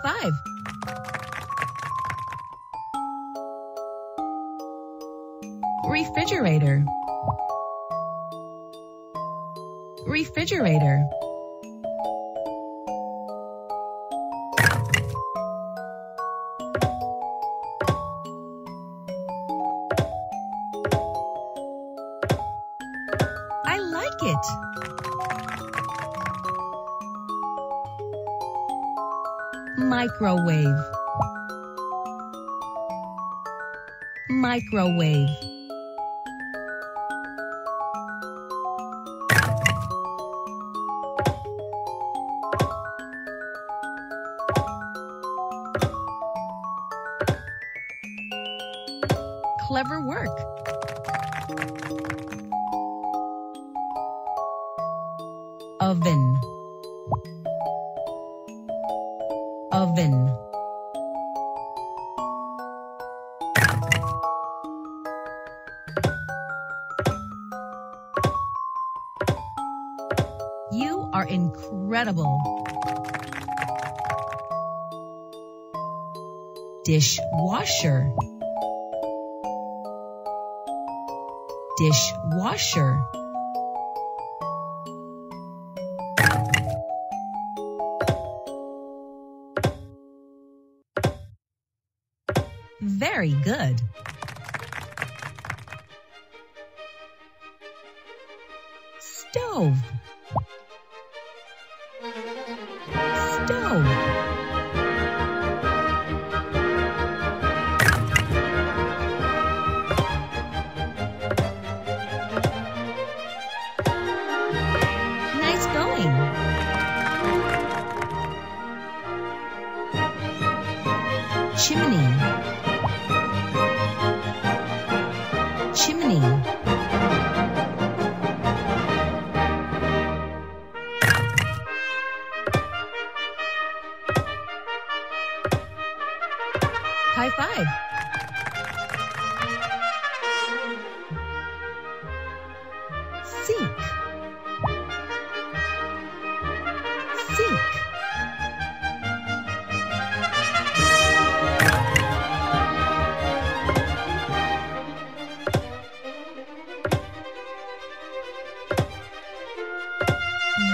Five. Refrigerator. Refrigerator. Microwave. Microwave. You are incredible. Dishwasher. Dishwasher. Very good. Chimney.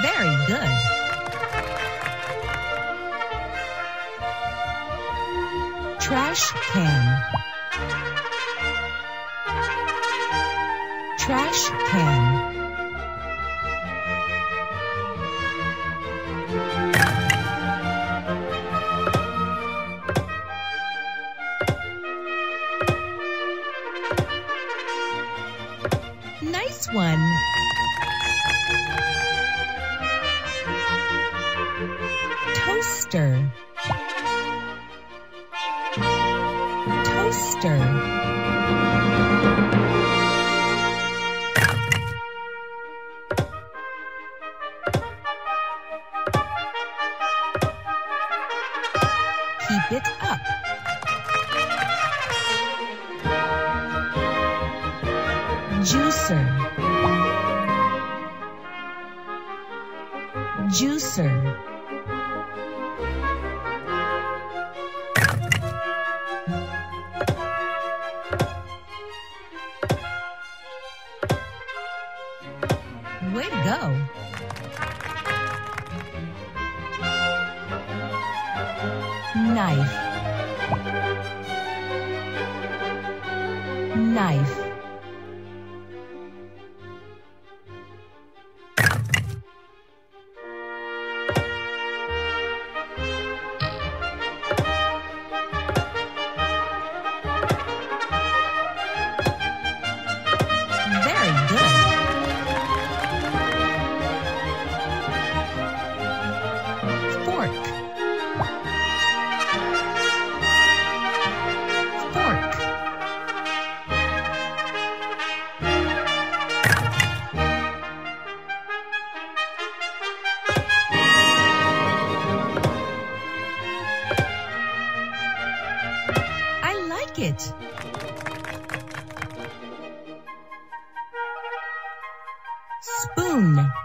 Very good. Trash can. Trash can. It up. Juicer. Juicer. Spoon.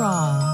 Straw.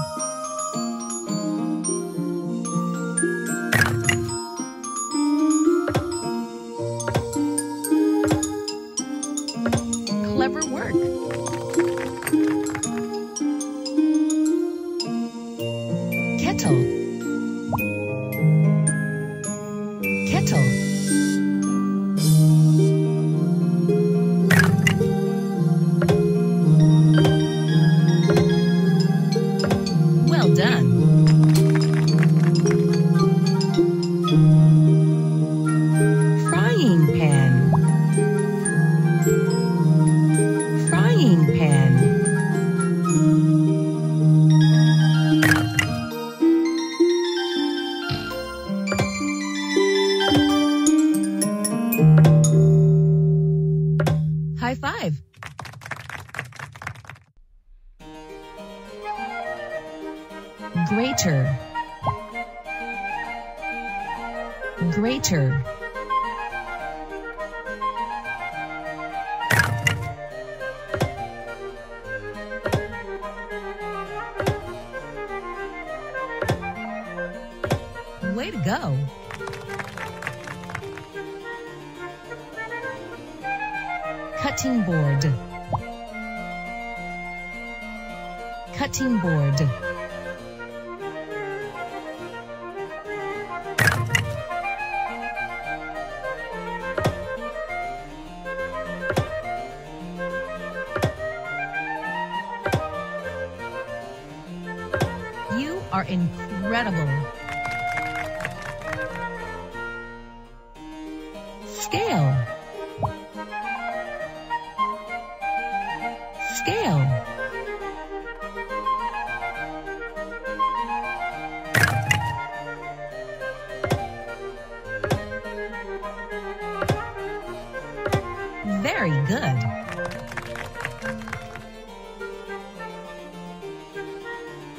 Cutting board.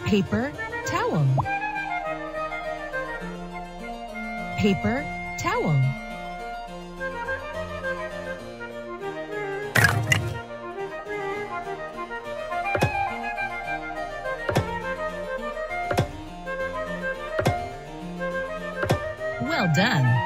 paper towel. Paper towel. Well done.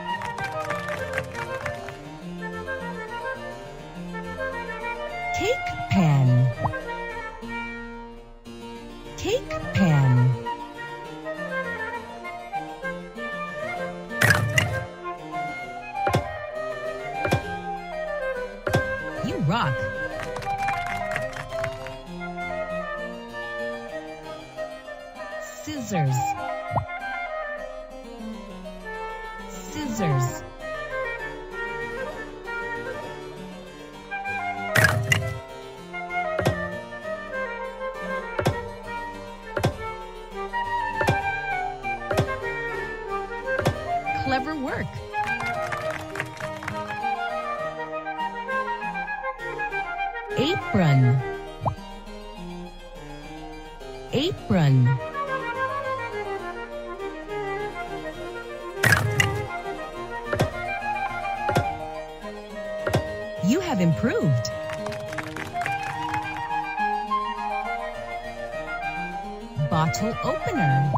scissors. Scissors. Bottle opener.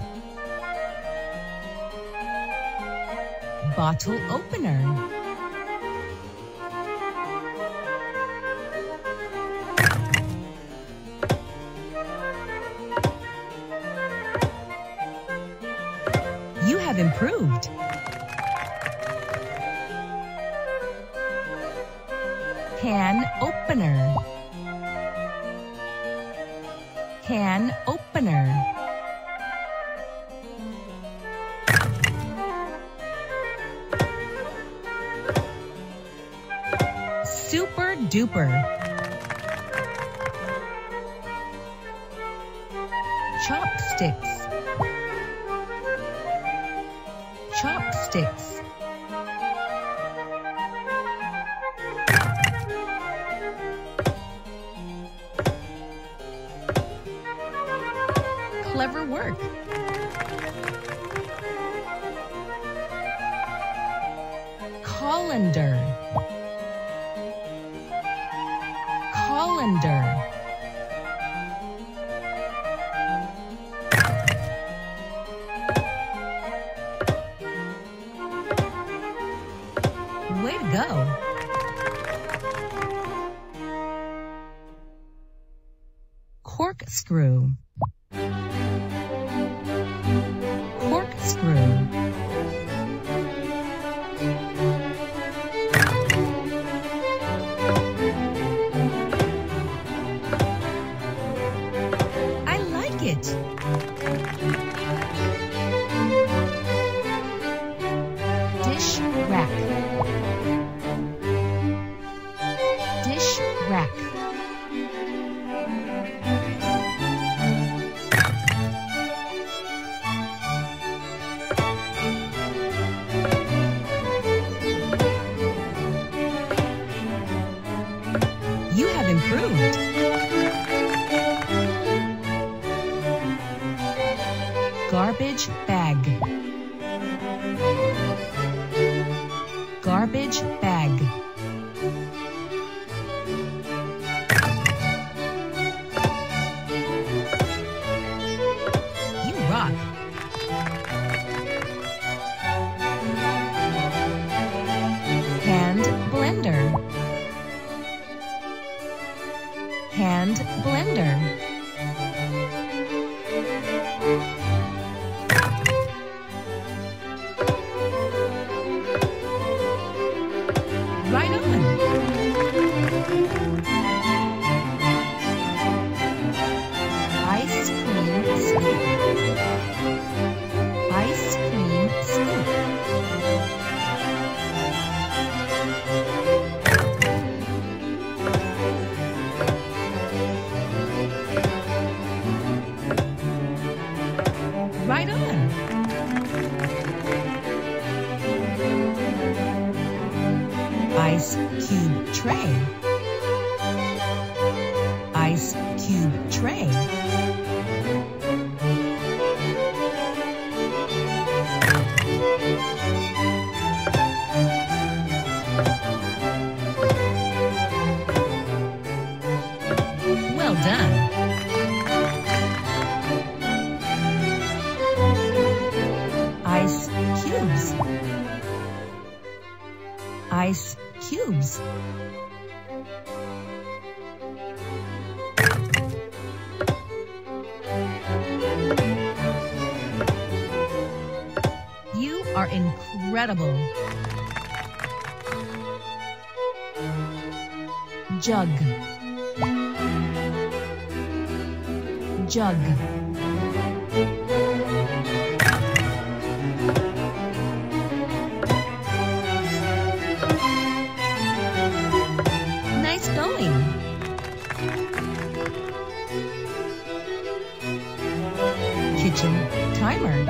Bottle opener. chopsticks. Chopsticks. Clever work. Colander. corkscrew. You have improved. Garbage bag. Garbage bag. on. jug. Jug. Nice going. Kitchen timer.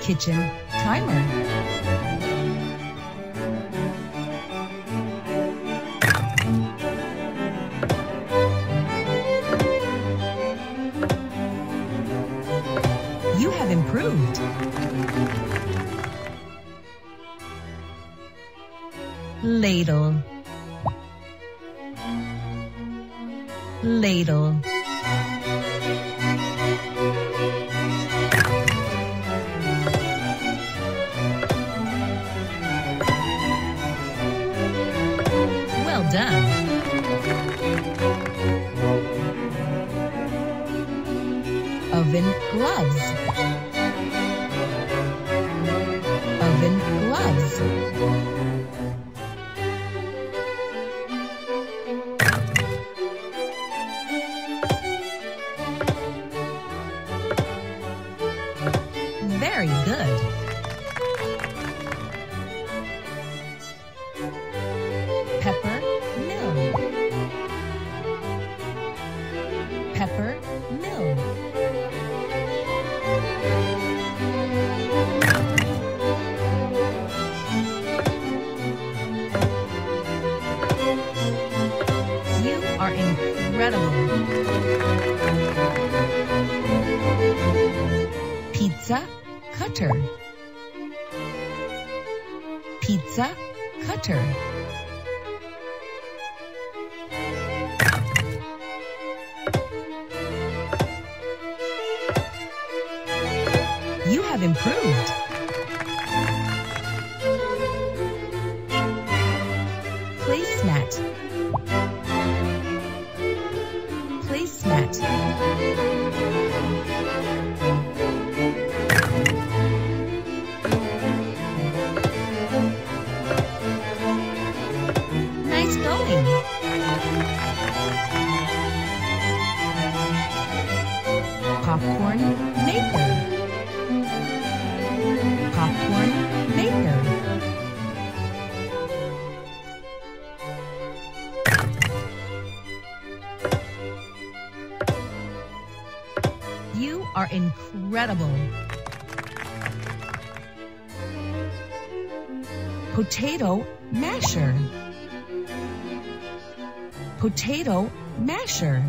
Kitchen timer. done. Oven gloves. incredible. Potato masher. Potato masher.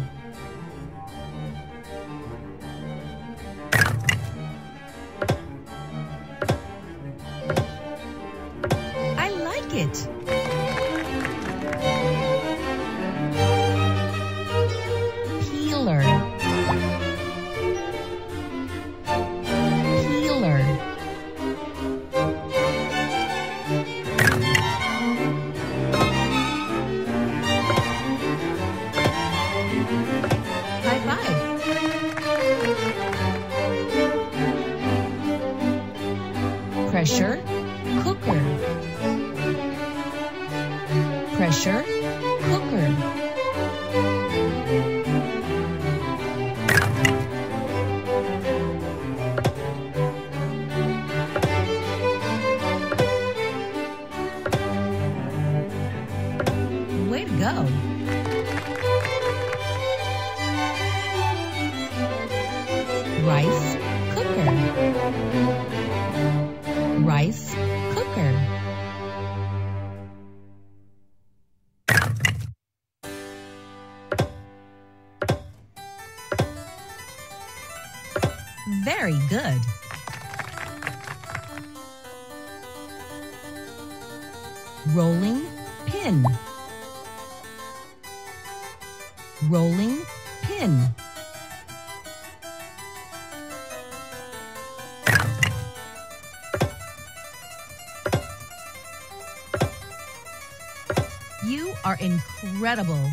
You are incredible.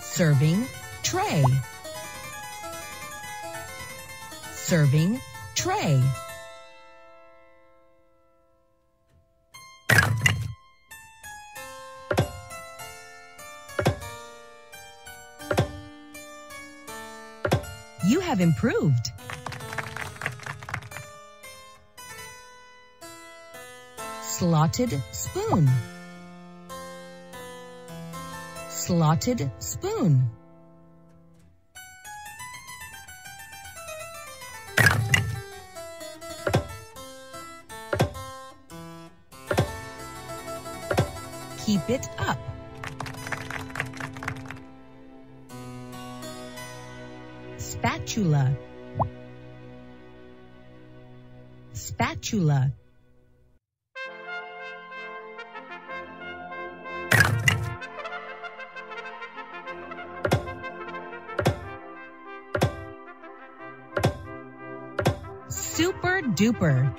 Serving tray. Serving tray. You have improved. Slotted spoon. Slotted spoon. Keep it up. Spatula. Spatula. Duper.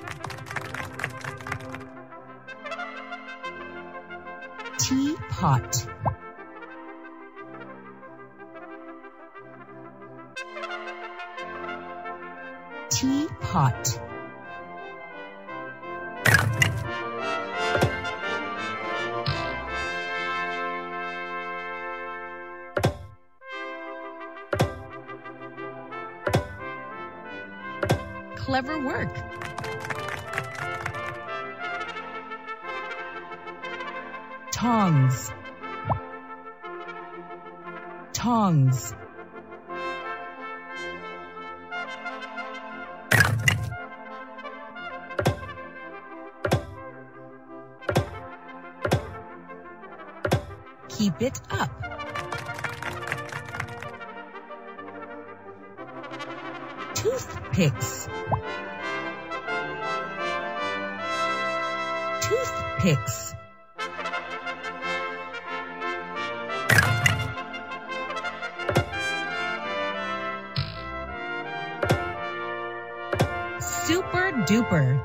Teapot. Teapot. Clever work. Tongs. Tongs. Keep it up. Toothpicks. Toothpicks. Super duper.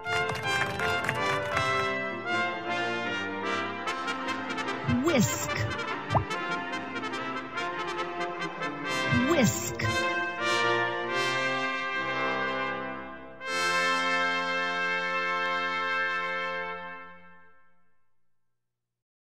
Whisk.